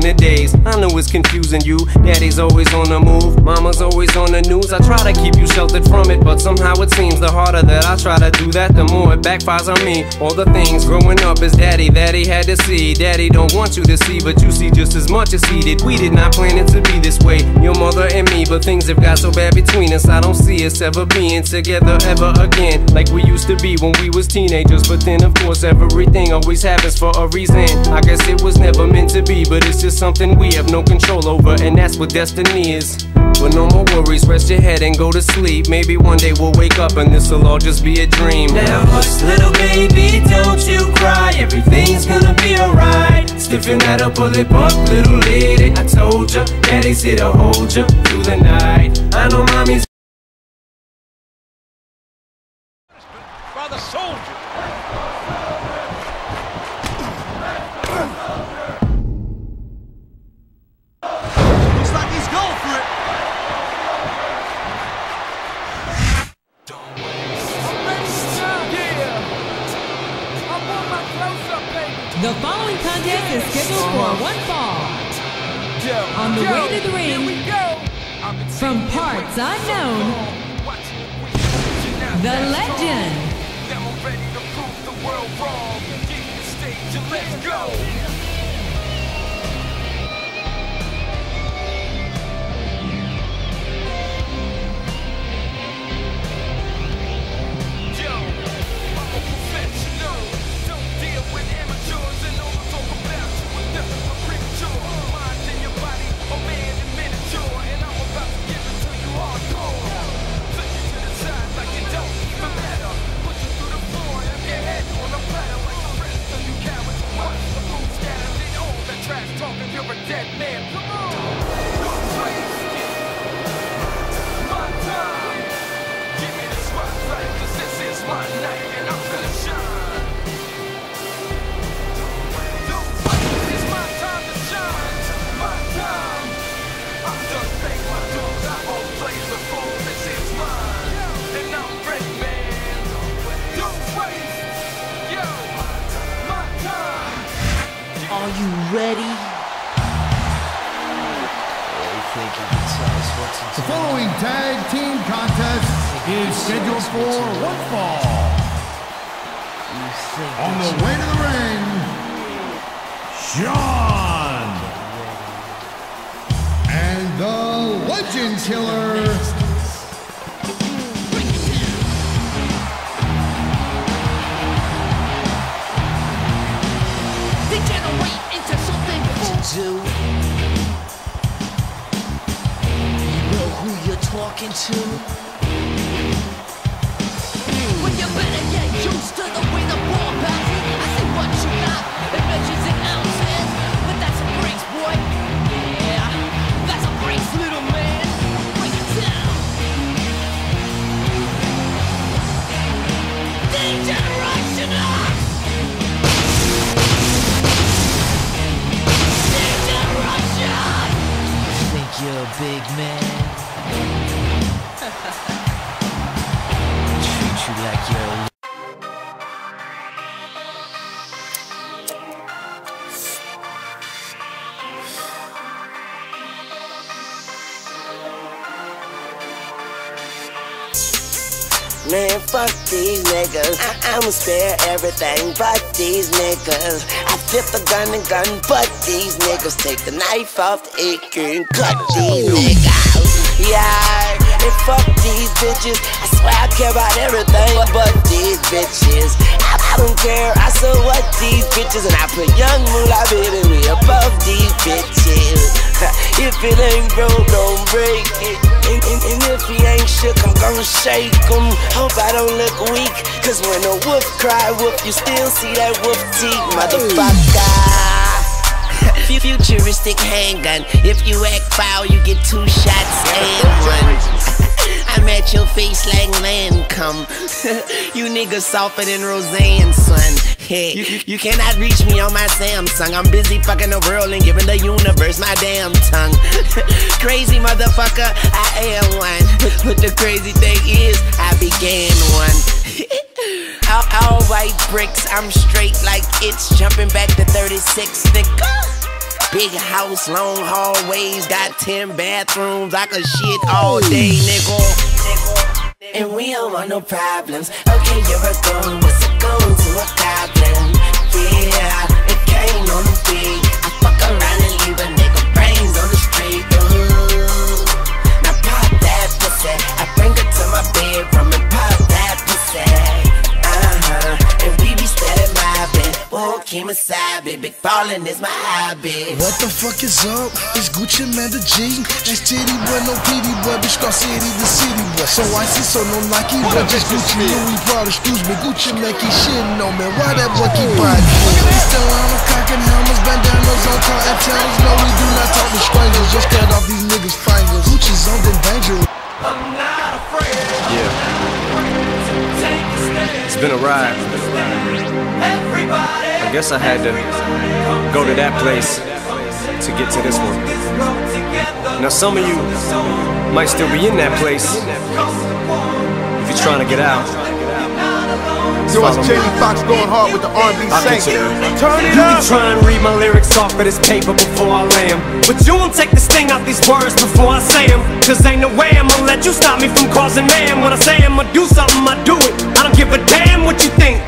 in a daze. I know it's confusing you. Daddy's always on the move, mama's always on the news. I try to keep you sheltered from it, but somehow it seems the harder that I try to do that, the more it backfires on me. All the things growing up is daddy that he had to see. Daddy don't want you to see, but you see just as much as he did. We did not plan it to be this way, your mother and me, but things have got so bad between us. I don't see us ever being together ever again, be when we was teenagers. But then, of course, everything always happens for a reason. I guess it was never meant to be, but it's just something we have no control over, and that's what destiny is. But no more worries, rest your head and go to sleep. Maybe one day we'll wake up and this'll all just be a dream. Now hush, little baby, don't you cry. Everything's gonna be alright. Stiffen that upper lip up, little lady. I told ya, daddy's here to hold ya through the night. I know mommy's. On the way to the ring, from parts unknown, the legend, trash talking. You're a dead man. Come on, ready? The following tag team contest is scheduled for one fall. On the way to the ring, Sean. And the Legend Killer, Degenerate into something full do. You know who you're talking to? Well, you better get used to Treat you like you're a Man, fuck these niggas. I- I'ma spare everything but these niggas. I flip a gun and gun, but these niggas take the knife off the AK and cut these niggas. Yeah, and fuck these bitches. I swear I care about everything but these bitches. I, I don't care, I so what these bitches. And I put Young Mula, baby, we above these bitches. if it ain't broke, don't break it. And, and, and if he ain't shook, I'm gonna shake him. Hope I don't look weak. Cause when a wolf cry wolf, you still see that wolf teeth, motherfucker. Futuristic handgun. If you act foul, you get two shots and one. I'm at your face like Lancome. you niggas softer than Roseanne, son. Hey, you, you cannot reach me on my Samsung. I'm busy fucking the world and giving the universe my damn tongue. crazy motherfucker, I am one. But, but the crazy thing is, I began one. all, all white bricks, I'm straight like it's jumping back to 36, nigga. Big house, long hallways, got 10 bathrooms. I could shit all day, nigga. And we don't want no problems. Okay, you're a goon. What's a goon to a goblin? Yeah, it came on the beat. I fuck around and leave a nigga brains on the street. Ooh. Now pop that pussy. I bring her to my bedroom and pop that pussy. Uh huh. And we be steady mobbing. Whoa, Kimasabi. Big ballin' is my hobby. What the fuck is up? It's Gucci Mane the G. It's Titty Boy, no PD Boy, bitch, Star City, the city boy. So icy, so no Nike, but just Gucci, Louis Prada, excuse me. Gucci Mane keep shitting on me. Why that boy keep riding? We still on the cock and helmets, bandanas on car and towns. No, we do not talk to strangers. Just cut off these niggas' fingers. Gucci's on the dangerous. Yeah. It's been a ride. I guess I had to go to that place to get to this one. Now, some of you might still be in that place if you're trying to get out. Yo, it's. Jamie Foxx going hard with the R&B you. Turn it You up. can try and read my lyrics off of this paper before I lay 'em. But you won't take the sting out these words before I say 'em. Cause ain't no way I'ma let you stop me from causing mayhem. When I say I'ma do something, I do it. I don't give a damn what you think.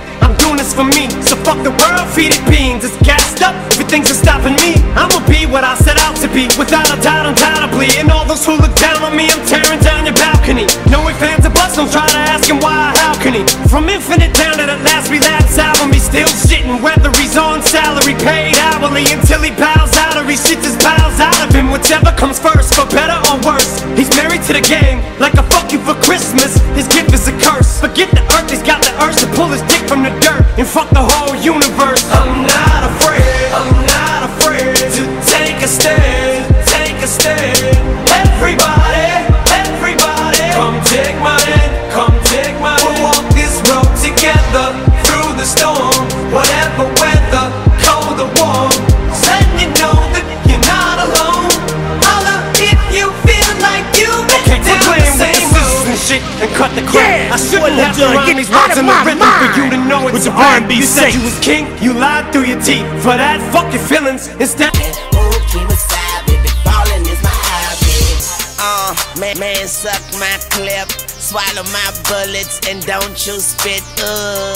This for me. So fuck the world, feed it beans. It's gassed up. Everything's just stopping me. I'ma be what I set out to be. Without a doubt, undoubtedly. And all those who look down on me, I'm tearing down your balcony. No ifs, ands, or buts. Don't try to ask him why, how can he? From infinite down to the last relapse album, he's still shitting. Whether he's on salary, paid hourly, until he bows out or he shits his bowels out of him. Whichever comes first, for better or worse. He's married to the game, like a fuck you for Christmas. To know it's a rhyme. You said you was king, you lied through your teeth. For that, fuck your feelings instead. Ooh, Kimasabi, big ballin' is my hobby. Uh, man, man, suck my clip, swallow my bullets, and don't you spit. Uh,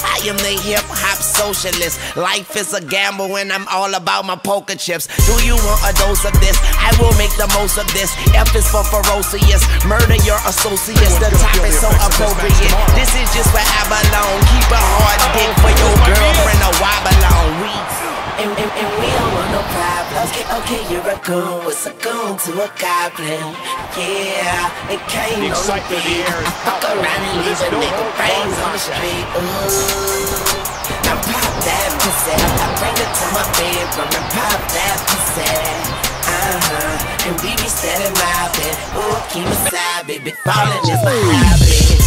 I am the hip hop socialist. Life is a gamble, and I'm all about my poker chips. Do you want a dose of this? I will make the most of this. F is for ferocious, murder your associates. The topic's so appropriate. This is just where I belong. Keep a hard dick for your girlfriend to wobble on. We and, and, and we don't want no problems. Okay, okay, you're a goon. What's a goon to a goblin? Yeah, it came on the beat. I fuck around and leave a nigga brains on the street. Ooh, now pop that pussy. I bring it to my bedroom and pop that pussy. Uh-huh, and we be steady mobbing. Ooh, keep me side, baby. Ballin' is my hobby.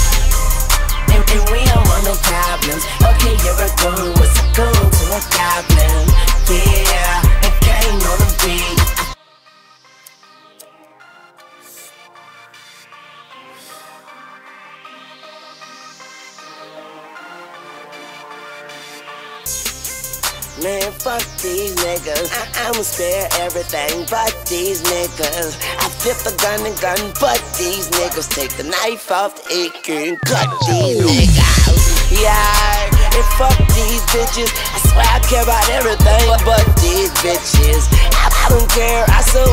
Man, fuck these niggas. I- I'ma spare everything but these niggas. I flip a gun and gun, but these niggas take the knife off the AK and cut these niggas. Yeah, and fuck these bitches. I swear I care about everything but these bitches. I, I don't care. I so